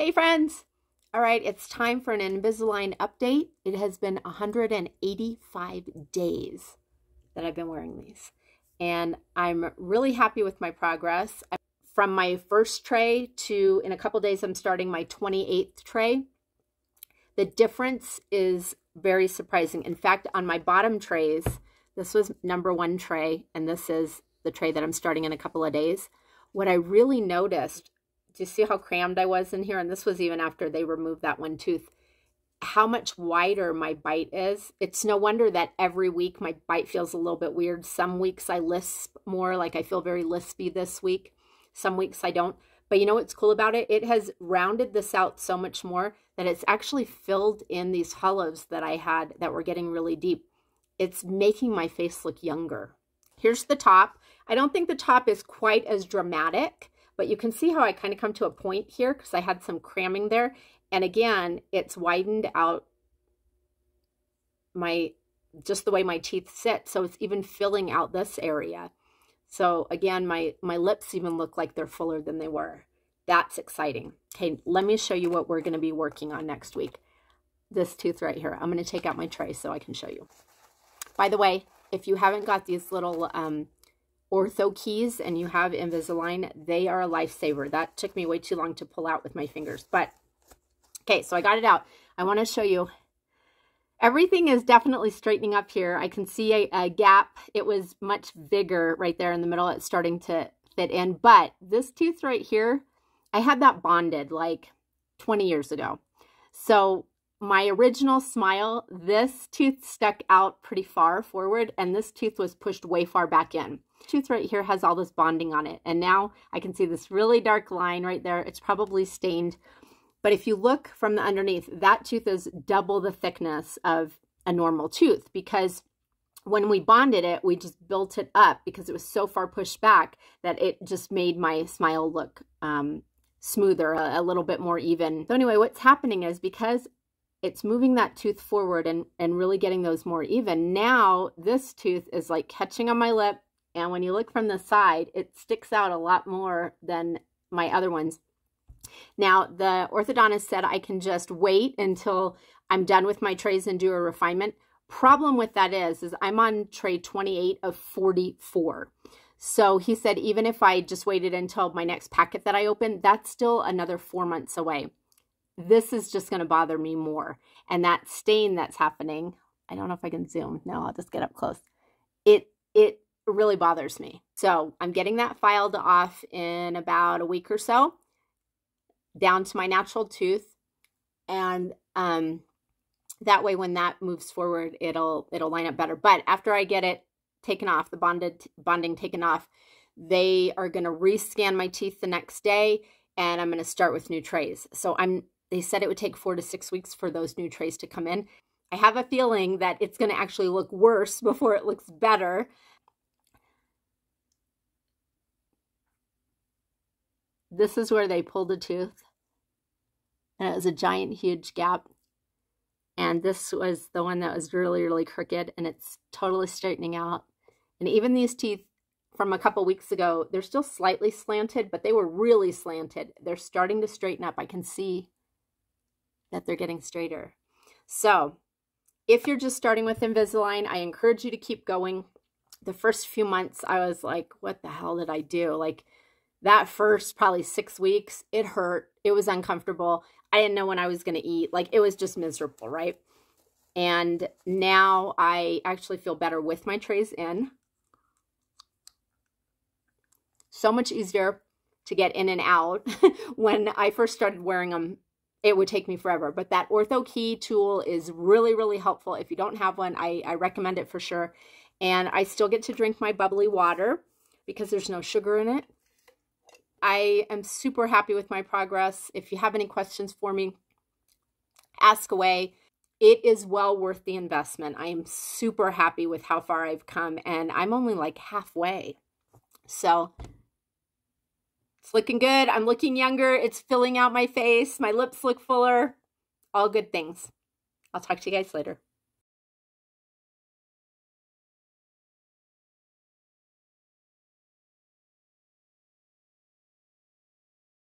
Hey friends! All right, it's time for an Invisalign update. It has been 185 days that I've been wearing these. And I'm really happy with my progress. From my first tray to, in a couple days, I'm starting my 28th tray. The difference is very surprising. In fact, on my bottom trays, this was number one tray, and this is the tray that I'm starting in a couple of days. What I really noticed do you see how crammed I was in here? And this was even after they removed that one tooth. How much wider my bite is. It's no wonder that every week my bite feels a little bit weird. Some weeks I lisp more, like I feel very lispy this week. Some weeks I don't. But you know what's cool about it? It has rounded this out so much more that it's actually filled in these hollows that I had that were getting really deep. It's making my face look younger. Here's the top. I don't think the top is quite as dramatic but you can see how I kind of come to a point here because I had some cramming there. And again, it's widened out my, just the way my teeth sit. So it's even filling out this area. So again, my, my lips even look like they're fuller than they were. That's exciting. Okay, let me show you what we're going to be working on next week. This tooth right here. I'm going to take out my tray so I can show you. By the way, if you haven't got these little um, ortho keys and you have Invisalign, they are a lifesaver. That took me way too long to pull out with my fingers. But, okay, so I got it out. I want to show you. Everything is definitely straightening up here. I can see a, a gap. It was much bigger right there in the middle. It's starting to fit in. But this tooth right here, I had that bonded like 20 years ago. So my original smile, this tooth stuck out pretty far forward and this tooth was pushed way far back in tooth right here has all this bonding on it. And now I can see this really dark line right there. It's probably stained. But if you look from the underneath, that tooth is double the thickness of a normal tooth because when we bonded it, we just built it up because it was so far pushed back that it just made my smile look um, smoother, a, a little bit more even. So anyway, what's happening is because it's moving that tooth forward and, and really getting those more even, now this tooth is like catching on my lip, and when you look from the side, it sticks out a lot more than my other ones. Now, the orthodontist said I can just wait until I'm done with my trays and do a refinement. Problem with that is, is I'm on tray 28 of 44. So he said, even if I just waited until my next packet that I open, that's still another four months away. This is just going to bother me more. And that stain that's happening, I don't know if I can zoom. No, I'll just get up close. It, it really bothers me. So I'm getting that filed off in about a week or so down to my natural tooth. And um, that way when that moves forward, it'll it'll line up better. But after I get it taken off, the bonded bonding taken off, they are going to rescan my teeth the next day and I'm going to start with new trays. So I'm they said it would take 4 to 6 weeks for those new trays to come in. I have a feeling that it's going to actually look worse before it looks better This is where they pulled a tooth. And it was a giant, huge gap. And this was the one that was really, really crooked. And it's totally straightening out. And even these teeth from a couple weeks ago, they're still slightly slanted, but they were really slanted. They're starting to straighten up. I can see that they're getting straighter. So if you're just starting with Invisalign, I encourage you to keep going. The first few months, I was like, what the hell did I do? Like, that first probably six weeks, it hurt. It was uncomfortable. I didn't know when I was going to eat. Like it was just miserable, right? And now I actually feel better with my trays in. So much easier to get in and out. when I first started wearing them, it would take me forever. But that Ortho Key tool is really, really helpful. If you don't have one, I, I recommend it for sure. And I still get to drink my bubbly water because there's no sugar in it. I am super happy with my progress. If you have any questions for me, ask away. It is well worth the investment. I am super happy with how far I've come, and I'm only like halfway. So it's looking good. I'm looking younger. It's filling out my face. My lips look fuller. All good things. I'll talk to you guys later.